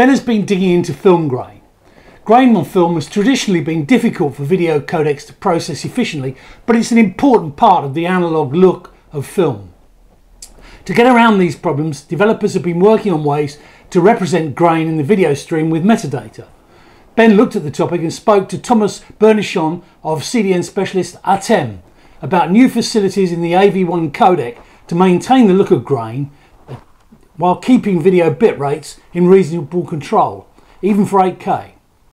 Ben has been digging into film grain. Grain on film has traditionally been difficult for video codecs to process efficiently, but it's an important part of the analog look of film. To get around these problems, developers have been working on ways to represent grain in the video stream with metadata. Ben looked at the topic and spoke to Thomas Burnichon of CDN specialist Ateme about new facilities in the AV1 codec to maintain the look of grain while keeping video bit rates in reasonable control, even for 8K.